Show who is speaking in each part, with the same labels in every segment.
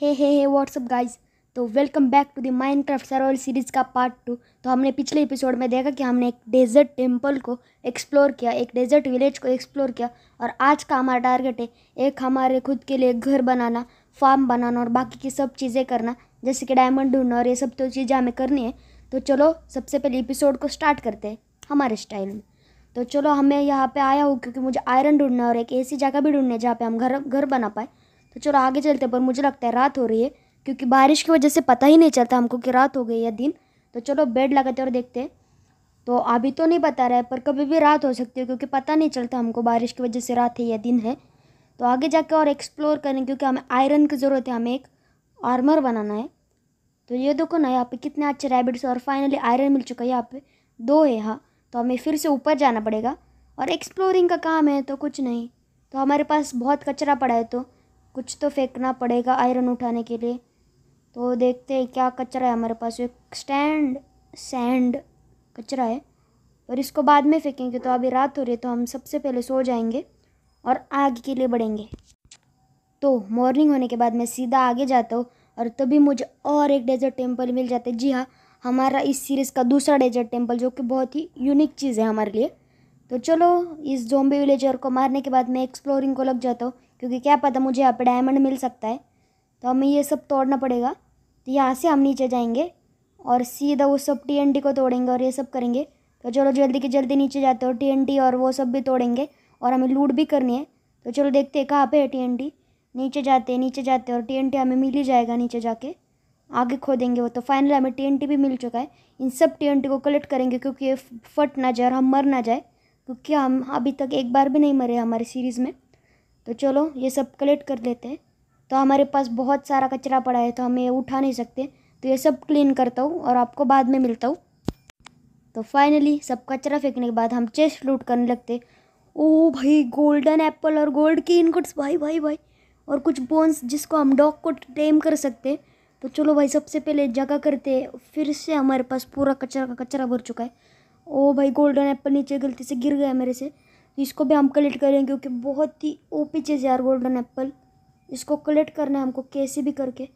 Speaker 1: Hey hey hey what's up guys तो welcome back to the Minecraft survival series का part two तो हमने पिछले एपिसोड में देखा कि हमने एक डेजर्ट टेंपल को एक्सप्लोर किया, एक डेजर्ट विलेज को एक्सप्लोर किया और आज का हमारा टारगेट है एक हमारे खुद के लिए घर बनाना फार्म बनाना और बाकी की सब चीज़ें करना, जैसे कि डायमंड ढूंढना और ये सब तो चीज़ें हमें करनी है। तो चलो, सबसे पहले एपिसोड को स्टार्ट करते हैं हमारे स्टाइल में। तो चलो, हमें यहाँ पे आया हूँ क्योंकि मुझे आयरन ढूंढना और एक ऐसी जगह भी ढूंढनी है जहाँ पे हम घर घर बना पाए। तो चलो आगे चलते पर मुझे लगता है रात हो रही है, क्योंकि बारिश की वजह से पता ही नहीं चलता हमको कि रात हो गई या दिन। तो चलो, बेड लगाते और देखते हैं। तो अभी तो नहीं बता रहा है, पर कभी भी रात हो सकती है, क्योंकि पता नहीं चलता हमको बारिश की वजह से रात है या दिन है। तो आगे जाके और एक्सप्लोर करें, क्योंकि हमें आयरन की ज़रूरत है, हमें एक आर्मर बनाना है। तो ये देखो ना, यहाँ पे कितने अच्छे रैबिट्स और फाइनली आयरन मिल चुका है, यहाँ पे दो है यहाँ तो हमें फिर से ऊपर जाना पड़ेगा, और एक्सप्लोरिंग का काम है तो कुछ नहीं। तो हमारे पास बहुत कचरा पड़ा है तो कुछ तो फेंकना पड़ेगा आयरन उठाने के लिए। तो देखते हैं क्या कचरा है हमारे पास। एक स्टैंड, सैंड कचरा है। और इसको बाद में फेंकेंगे तो अभी रात हो रही है तो हम सबसे पहले सो जाएँगे और आगे के लिए बढ़ेंगे। तो मॉर्निंग होने के बाद मैं सीधा आगे जाता हूँ और तभी मुझे और एक डेजर्ट टेंपल मिल जाता है। जी हाँ हमारा इस सीरीज़ का दूसरा डेजर्ट टेंपल जो कि बहुत ही यूनिक चीज़ है हमारे लिए। तो चलो, इस जोम्बी विलेजर को मारने के बाद मैं एक्सप्लोरिंग को लग जाता हूँ। क्योंकि क्या पता मुझे यहाँ पे डायमंड मिल सकता है। तो हमें ये सब तोड़ना पड़ेगा। तो यहाँ से हम नीचे जाएँगे और सीधा वो सब टीएनटी को तोड़ेंगे और ये सब करेंगे। तो चलो जल्दी के जल्दी नीचे जाते हो टी और वो सब भी तोड़ेंगे और हमें लूट भी करनी है। तो चलो देखते हैं कहाँ पे है टीएनटी नीचे जाते नीचे जाते और टीएनटी हमें मिल ही जाएगा नीचे जाके। आगे खोदेंगे वो तो फाइनली हमें टीएनटी भी मिल चुका है। इन सब टीएनटी को कलेक्ट करेंगे क्योंकि ये फट ना जाए और हम मर ना जाए। क्योंकि हम अभी तक एक बार भी नहीं मरे हमारी सीरीज़ में। तो चलो, ये सब कलेक्ट कर लेते हैं। तो हमारे पास बहुत सारा कचरा पड़ा है तो हम ये उठा नहीं सकते। तो ये सब क्लीन करता हूँ और आपको बाद में मिलता हूँ। तो फाइनली सब कचरा फेंकने के बाद हम चेस्ट लूट करने लगते ओ भाई गोल्डन एप्पल और गोल्ड की इनकुट्स भाई भाई भाई। और कुछ बोन्स जिसको हम डॉग को टेम कर सकते तो चलो भाई, सबसे पहले जगह करते फिर से हमारे पास पूरा कचरा का कचरा भर चुका है। ओ भाई गोल्डन एप्पल नीचे गलती से गिर गया मेरे से। इसको भी हम कलेक्ट करेंगे क्योंकि बहुत ही ओपी चीज़ यार गोल्डन एप्पल इसको कलेक्ट करना है हमको कैसे भी करके।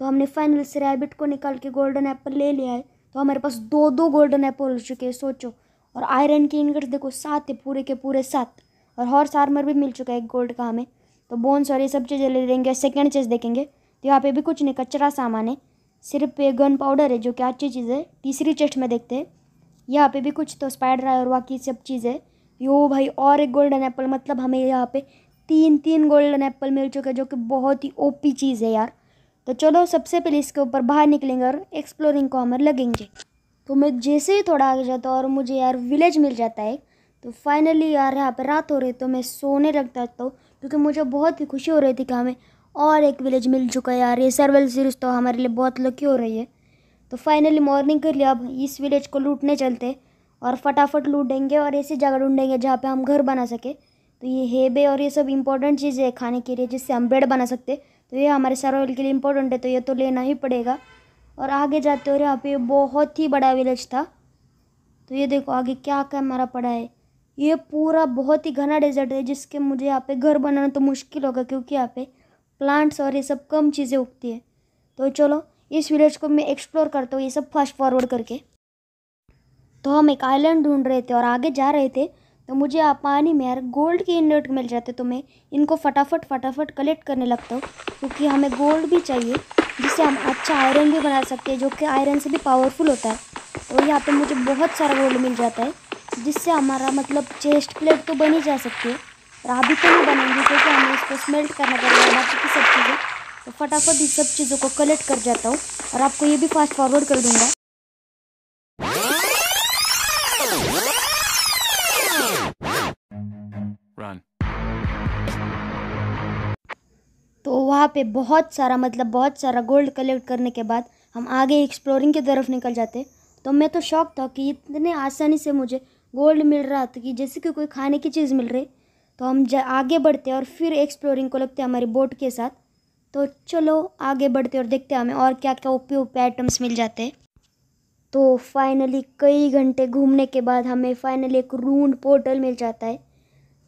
Speaker 1: तो हमने फाइनल से रैबिट को निकाल के गोल्डन एप्पल ले लिया है। तो हमारे पास दो दो गोल्डन एप्पल हो चुके हैं, सोचो। और आयरन की इनगट्स देखो, सात है पूरे के पूरे सात। और हॉर्स आर्मर भी मिल चुका है एक गोल्ड का हमें। तो बोन्स और ये सब चीज़ें ले लेंगे सेकेंड चीज़ देखेंगे। तो यहाँ पे भी कुछ नहीं, कचरा सामान है। सिर्फ़ ये गन पाउडर है जो कि अच्छी चीज़ है। तीसरी चेस्ट में देखते हैं। यहाँ पे भी कुछ तो स्पाइडर और बाकी सब चीज़ें यो भाई और एक गोल्डन एप्पल मतलब हमें यहाँ पे तीन तीन गोल्डन एप्पल मिल चुके हैं, जो कि बहुत ही ओपी चीज़ है यार। तो चलो सबसे पहले इसके ऊपर बाहर निकलेंगे और एक्सप्लोरिंग को हमें लगेंगे। तो मैं जैसे ही थोड़ा आगे जाता हूँ और मुझे यार विलेज मिल जाता है तो फाइनली यार यहाँ पर रात हो रही तो मैं सोने लग जाता हूँ, क्योंकि मुझे बहुत ही खुशी हो रही थी कि हमें और एक विलेज मिल चुका है यार। ये सर्वल सीरीज़ तो हमारे लिए बहुत लकी हो रही है। तो फाइनली मॉर्निंग कर लिया अब इस विलेज को लूटने चलते और फटाफट लूटेंगे और ऐसी जगह ढूंढेंगे जहाँ पे हम घर बना सके। तो ये हेबे और ये सब इंपॉर्टेंट चीज़ें है खाने के लिए जिससे हम ब्रेड बना सकते तो ये हमारे सर्वाइवल के लिए इंपॉर्टेंट है तो ये तो लेना ही पड़ेगा। और आगे जाते और यहाँ पे बहुत ही बड़ा विलेज था। तो ये देखो आगे क्या क्या हमारा पड़ा है। ये पूरा बहुत ही घना डेजर्ट है, जिसके मुझे यहाँ पे घर बनाना तो मुश्किल होगा, क्योंकि यहाँ पे प्लांट्स और ये सब कम चीज़ें उगती है। तो चलो इस विलेज को मैं एक्सप्लोर करता हूँ, ये सब फास्ट फॉरवर्ड करके। तो हम एक आइलैंड ढूंढ रहे थे और आगे जा रहे थे तो मुझे आप पानी में यार गोल्ड के इनट मिल जाते तो मैं इनको फटाफट फटाफट कलेक्ट करने लगता हूँ, क्योंकि हमें गोल्ड भी चाहिए, जिससे हम अच्छा आयरन भी बना सकते हैं, जो कि आयरन से भी पावरफुल होता है। तो यहाँ पे मुझे बहुत सारा गोल्ड मिल जाता है, जिससे हमारा मतलब चेस्ट प्लेट तो बनी जा सकती है, और अभी तो नहीं बनेंगे, क्योंकि हमें इसको स्मेल्ट करना पड़ेगा, बाकी की सब चीज़ें। तो फटाफट इस सब चीज़ों को कलेक्ट कर जाता हूँ, और आपको ये भी फास्ट फॉरवर्ड कर दूँगा। तो वहाँ पे बहुत सारा मतलब बहुत सारा गोल्ड कलेक्ट करने के बाद हम आगे एक्सप्लोरिंग की तरफ़ निकल जाते। तो मैं तो शौक था कि इतने आसानी से मुझे गोल्ड मिल रहा था कि जैसे कि कोई खाने की चीज़ मिल रही। तो हम आगे बढ़ते और फिर एक्सप्लोरिंग को लगते हमारी बोट के साथ। तो चलो आगे बढ़ते और देखते हमें और क्या क्या ओपी ओपी आइटम्स मिल जाते। तो फाइनली कई घंटे घूमने के बाद हमें फाइनली एक रूंड पोर्टल मिल जाता है।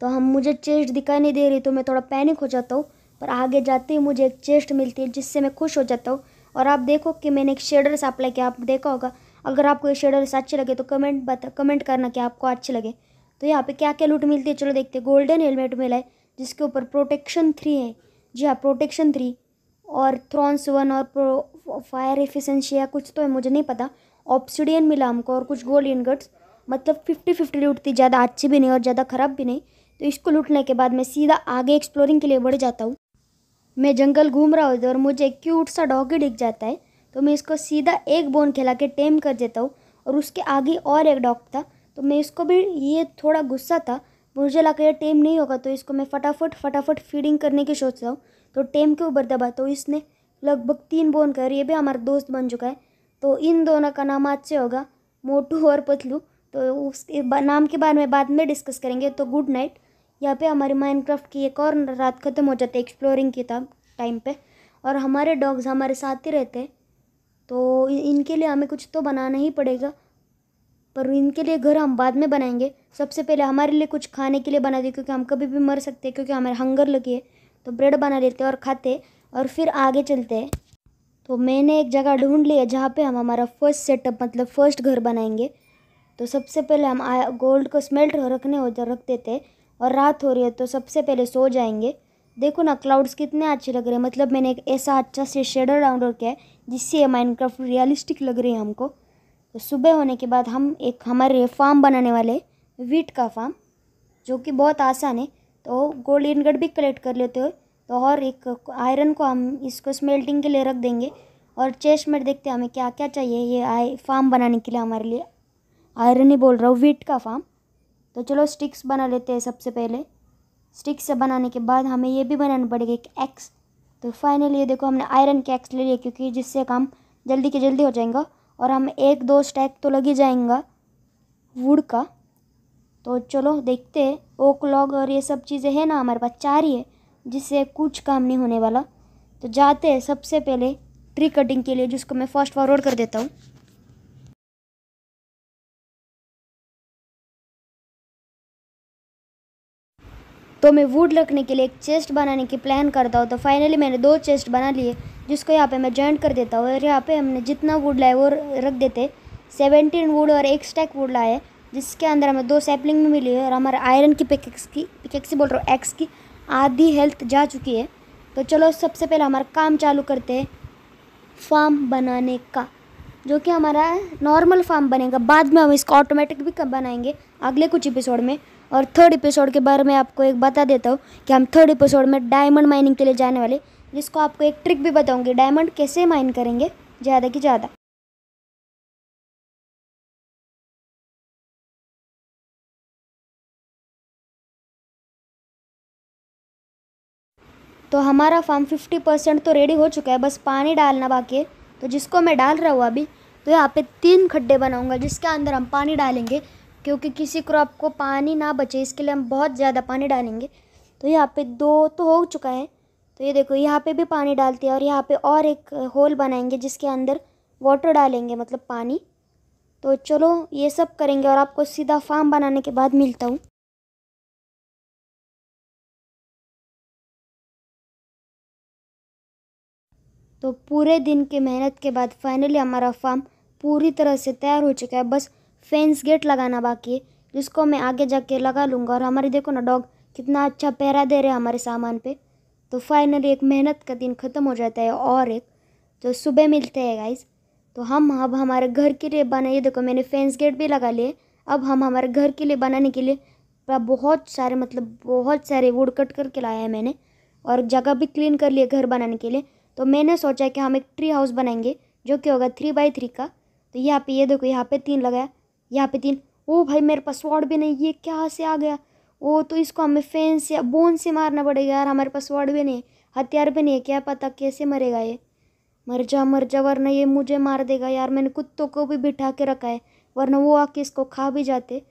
Speaker 1: तो हम मुझे चेस्ट दिखाई नहीं दे रही तो मैं थोड़ा पैनिक हो जाता हूँ। पर आगे जाते ही मुझे एक चेस्ट मिलती है जिससे मैं खुश हो जाता हूँ। और आप देखो कि मैंने एक शेडर्स अप्लाई किया, आप देखा होगा। अगर आपको ये शेडर्स अच्छे लगे तो कमेंट बता कमेंट करना कि आपको अच्छे लगे। तो यहाँ पे क्या क्या लूट मिलती है? चलो देखते गोल्डन हेलमेट मिला है, जिसके ऊपर प्रोटेक्शन थ्री है। जी हाँ प्रोटेक्शन थ्री और थ्रॉन्स वन और प्रो फायर एफिशेंसी या कुछ तो है, मुझे नहीं पता। ऑप्सीडियन मिला हमको और कुछ गोल्ड इनगट्स मतलब फिफ्टी फिफ्टी लूट थी, ज़्यादा अच्छी भी नहीं और ज़्यादा ख़राब भी नहीं। तो इसको लूटने के बाद मैं सीधा आगे एक्सप्लोरिंग के लिए बढ़ जाता हूँ। मैं जंगल घूम रहा होता और मुझे एक क्यूट सा डॉगी दिख जाता है तो मैं इसको सीधा एक बोन खिला के टेम कर देता हूँ और उसके आगे और एक डॉग था तो मैं इसको भी, ये थोड़ा गुस्सा था, मुझे लगा ये टेम नहीं होगा तो इसको मैं फटाफट फटाफट फीडिंग करने की सोचता हूँ तो टेम के ऊपर दबा तो इसने लगभग तीन बोन कर, ये भी हमारा दोस्त बन चुका है तो इन दोनों का नाम आज से होगा मोटू और पतलू तो उस, नाम के बारे में बाद में डिस्कस करेंगे तो गुड नाइट यहाँ पे हमारी माइनक्राफ्ट की एक और रात ख़त्म हो जाती है एक्सप्लोरिंग की तब टाइम पे। और हमारे डॉग्स हमारे साथ ही रहते हैं। तो इनके लिए हमें कुछ तो बनाना ही पड़ेगा। पर इनके लिए घर हम बाद में बनाएँगे। सबसे पहले हमारे लिए कुछ खाने के लिए बना दें क्योंकि हम कभी भी मर सकते हैं, क्योंकि हमारे हंगर लगी है। तो ब्रेड बना लेते और खाते और फिर आगे चलते हैं। तो मैंने एक जगह ढूंढ लिया, जहाँ पे हम हमारा फ़र्स्ट सेटअप मतलब फ़र्स्ट घर बनाएँगे। तो सबसे पहले हम गोल्ड को स्मेल्ट रखने हो, रख देते और रात हो रही है तो सबसे पहले सो जाएँगे। देखो ना क्लाउड्स कितने अच्छे लग रहे हैं। मतलब मैंने एक ऐसा अच्छा से शेडर डाउनलोड किया है, जिससे ये माइनक्राफ्ट रियलिस्टिक लग रही है हमको। तो सुबह होने के बाद हम एक हमारे फार्म बनाने वाले वीट का फार्म जो कि बहुत आसान है। तो गोल्ड इनगट भी कलेक्ट कर लेते हो। तो और एक आयरन को हम इसको स्मेल्टिंग के लिए रख देंगे। और चेस्ट में देखते हैं हमें क्या क्या चाहिए ये आए फार्म बनाने के लिए हमारे लिए। आयरन ही बोल रहा हूँ वीट का फार्म तो चलो स्टिक्स बना लेते हैं सबसे पहले। स्टिक्स से बनाने के बाद हमें ये भी बनाना पड़ेगा एक एक्स तो फाइनली ये देखो हमने आयरन के एक्स ले लिया क्योंकि जिससे काम जल्दी के जल्दी हो जाएगा और हम एक दो स्टैक तो लग ही जाएँगा वुड का। तो चलो देखते हैं ओक लॉग और ये सब चीज़ें हैं ना हमारे पास, चार ही है, जिससे कुछ काम नहीं होने वाला। तो जाते हैं सबसे पहले ट्री कटिंग के लिए, जिसको मैं फ़र्स्ट फॉरवर्ड कर देता हूँ। तो मैं वुड रखने के लिए एक चेस्ट बनाने की प्लान करता हूँ। तो फाइनली मैंने दो चेस्ट बना लिए, जिसको यहाँ पे मैं जॉइंट कर देता हूँ और यहाँ पे हमने जितना वुड लाए वो रख देते। सेवेंटीन वुड और एक स्टैक वुड लाए, जिसके अंदर हमें दो सैपलिंग में मिली है और हमारे आयरन की पिकेक्स की पिकेक्स बोल रहा हूँ एक्स की आधी हेल्थ जा चुकी है। तो चलो सबसे पहले हमारा काम चालू करते हैं फार्म बनाने का, जो कि हमारा नॉर्मल फार्म बनेगा। बाद में हम इसको ऑटोमेटिक भी बनाएँगे अगले कुछ एपिसोड में। और थर्ड एपिसोड के बारे में आपको एक बता देता हूँ कि हम थर्ड एपिसोड में डायमंड माइनिंग के लिए जाने वाले जिसको आपको एक ट्रिक भी बताऊँगी डायमंड कैसे माइन करेंगे? ज़्यादा की ज़्यादा। तो हमारा फार्म फिफ्टी परसेंट तो रेडी हो चुका है, बस पानी डालना बाकी है। तो जिसको मैं डाल रहा हूँ अभी तो यहाँ पे तीन खड्डे बनाऊँगा, जिसके अंदर हम पानी डालेंगे। क्योंकि किसी क्रॉप को पानी ना बचे, इसके लिए हम बहुत ज़्यादा पानी डालेंगे। तो यहाँ पे दो तो हो चुका है। तो ये देखो, यहाँ पे भी पानी डालते हैं और यहाँ पे और एक होल बनाएँगे जिसके अंदर वाटर डालेंगे मतलब पानी। तो चलो, ये सब करेंगे और आपको सीधा फार्म बनाने के बाद मिलता हूँ। तो पूरे दिन की मेहनत के बाद फाइनली हमारा फार्म पूरी तरह से तैयार हो चुका है। बस फेंस गेट लगाना बाकी है, जिसको मैं आगे जाके लगा लूँगा। और हमारे देखो ना डॉग कितना अच्छा पहरा दे रहे हमारे सामान पे। तो फाइनली एक मेहनत का दिन ख़त्म हो जाता है और एक तो सुबह मिलते हैं गाइस तो हम अब हमारे घर के लिए बनाइए देखो मैंने फेंस गेट भी लगा लिए। अब हम हमारे घर के लिए बनाने के लिए बहुत सारे मतलब बहुत सारे वुड कट करके लाया है मैंने। और जगह भी क्लीन कर लिए घर बनाने के लिए। तो मैंने सोचा कि हम एक ट्री हाउस बनाएँगे, जो कि होगा थ्री बाई थ्री का। तो यहाँ पे, ये देखो, यहाँ पे तीन लगाया। यहाँ पे तीन। ओ भाई, मेरे पास स्वॉर्ड भी नहीं, ये क्या से आ गया? ओ तो इसको हमें फेन से बोन से मारना पड़ेगा यार, हमारे पास स्वॉर्ड भी नहीं, हथियार भी नहीं है क्या पता कैसे मरेगा ये? मर जा मर जा, वरना ये मुझे मार देगा यार, मैंने कुत्तों को भी बिठा के रखा है, वरना वो आके इसको खा भी जाते।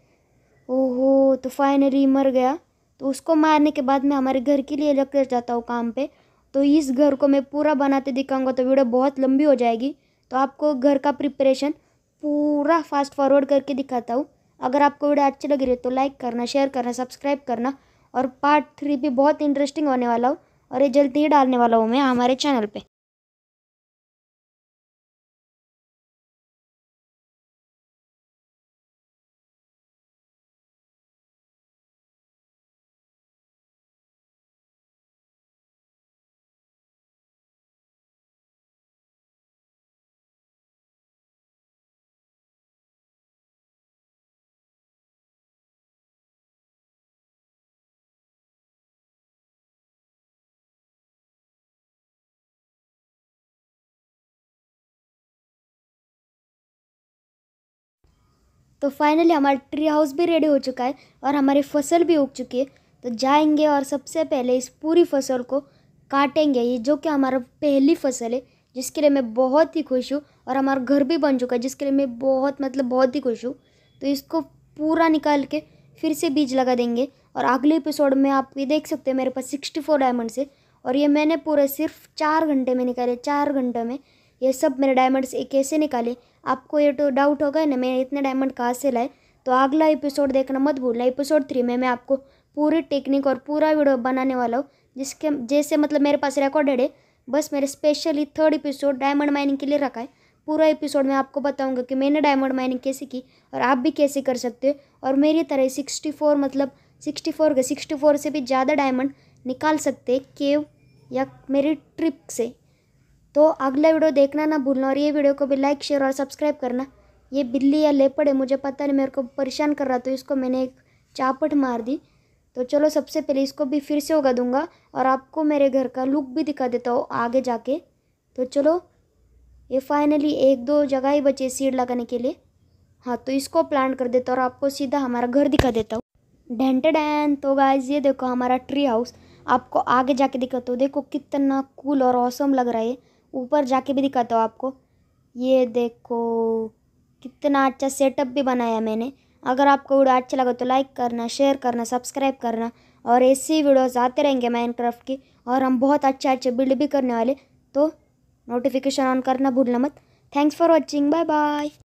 Speaker 1: ओहो तो फाइनली मर गया। तो उसको मारने के बाद मैं हमारे घर के लिए लग जाता हूँ काम पे। तो इस घर को मैं पूरा बनाते दिखाऊँगा तो वीडियो बहुत लंबी हो जाएगी। तो आपको घर का प्रिपरेशन पूरा फास्ट फॉरवर्ड करके दिखाता हूँ। अगर आपको वीडियो अच्छी लगी रही है तो लाइक करना शेयर करना सब्सक्राइब करना और पार्ट थ्री भी बहुत इंटरेस्टिंग होने वाला हो और ये जल्दी ही डालने वाला हूँ मैं हमारे चैनल पे। तो फाइनली हमारा ट्री हाउस भी रेडी हो चुका है और हमारी फ़सल भी उग चुकी है। तो जाएँगे और सबसे पहले इस पूरी फ़सल को काटेंगे। ये जो कि हमारा पहली फ़सल है, जिसके लिए मैं बहुत ही खुश हूँ और हमारा घर भी बन चुका है, जिसके लिए मैं बहुत मतलब बहुत ही खुश हूँ। तो इसको पूरा निकाल के फिर से बीज लगा देंगे और अगले एपिसोड में आप ये देख सकते हैं मेरे पास सिक्सटी फोर डायमंड्स है और ये मैंने पूरे सिर्फ़ चार घंटे में निकाले, चार घंटे में। ये सब मेरे डायमंड्स एक ऐसे निकाले आपको ये तो डाउट होगा ना, मैं इतने डायमंड कहाँ से लाए? तो अगला एपिसोड देखना मत भूलना। एपिसोड थ्री में मैं आपको पूरी टेक्निक और पूरा वीडियो बनाने वाला हूँ, जिसके जैसे मतलब मेरे पास रिकॉर्डेड है, बस मेरे specially third episode diamond mining के लिए रखा है। पूरा एपिसोड में आपको बताऊँगा कि मैंने डायमंड माइनिंग कैसे की और आप भी कैसे कर सकते हो। और मेरी तरह सिक्सटी फोर मतलब सिक्सटी फोर के सिक्सटी फोर से भी ज़्यादा डायमंड निकाल सकते केव या मेरी ट्रिप से। तो अगला वीडियो देखना ना भूलना और ये वीडियो को भी लाइक शेयर और सब्सक्राइब करना। ये बिल्ली या लेपड़ है, मुझे पता नहीं, मेरे को परेशान कर रहा तो इसको मैंने एक चापट मार दी। तो चलो सबसे पहले इसको भी फिर से उगा दूँगा और आपको मेरे घर का लुक भी दिखा देता हूँ आगे जाके। तो चलो, ये फाइनली एक दो जगह ही बचे सीड लगाने के लिए। हाँ तो इसको प्लांट कर देता हूँ और आपको सीधा हमारा घर दिखा देता हूँ। ढेंटे डैन तो गाइज़ ये देखो हमारा ट्री हाउस आपको आगे जाके दिखाता हूँ। देखो कितना कूल और औसम लग रहा है ऊपर जाके भी दिखाता हूँ आपको। ये देखो, कितना अच्छा सेटअप भी बनाया मैंने। अगर आपको वीडियो अच्छा लगा तो लाइक करना शेयर करना सब्सक्राइब करना और ऐसी वीडियोस आते रहेंगे माइनक्राफ्ट की और हम बहुत अच्छे अच्छे बिल्ड भी करने वाले। तो नोटिफिकेशन ऑन करना भूलना मत। Thanks for watching bye bye